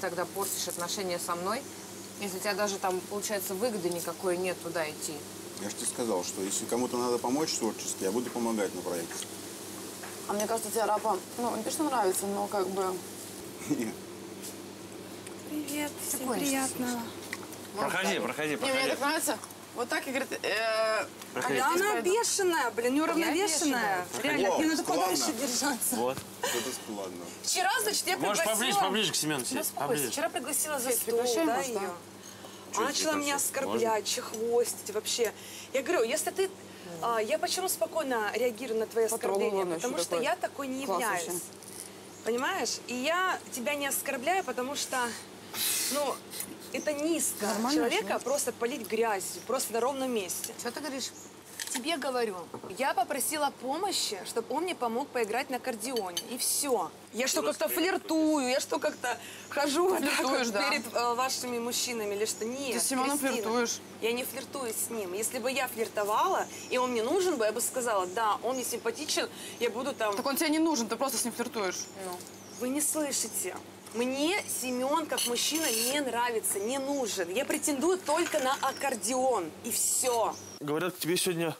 тогда портишь отношения со мной, если у тебя даже там, получается, выгоды никакой нет туда идти? Я же тебе сказал, что если кому-то надо помочь творчески, я буду помогать на проекте. А мне кажется, тебе рапа, ну, не то, что нравится, но как бы... Привет, всем Прикольно, приятно. Проходи, проходи, Не, мне проходи. так нравится. Вот так и говорит, э. Да она пойду. бешеная, блин, неуравновешенная. Реально, нее надо подальше держаться. Вот. Это складно. Вчера, значит, я Можешь пригласила... поближе, поближе к Семену Ну, сесть. Поближе. Вчера пригласила за стол, да, ее. Чё Она начала меня оскорблять, чехвостить вообще. Я говорю, если ты... а, я почему спокойно реагирую на твои оскорбления? Потому что такое. я такой не Класс являюсь. вообще. Понимаешь? И я тебя не оскорбляю, потому что, ну, это низко Нормально человека просто полить грязью, просто на ровном месте. Что ты говоришь? Тебе говорю, я попросила помощи, чтобы он мне помог поиграть на аккордеоне. И все. Я что, как-то флиртую, я что, как-то хожу вот так вот да. перед э, вашими мужчинами или что? Нет, Ты с Семеном Кристина, флиртуешь. Я не флиртую с ним. Если бы я флиртовала, и он мне нужен бы, я бы сказала, да, он мне симпатичен, я буду там... так он тебе не нужен, ты просто с ним флиртуешь. Вы не слышите. Мне Семен как мужчина не нравится, не нужен. Я претендую только на аккордеон. И все. Говорят, к тебе сегодня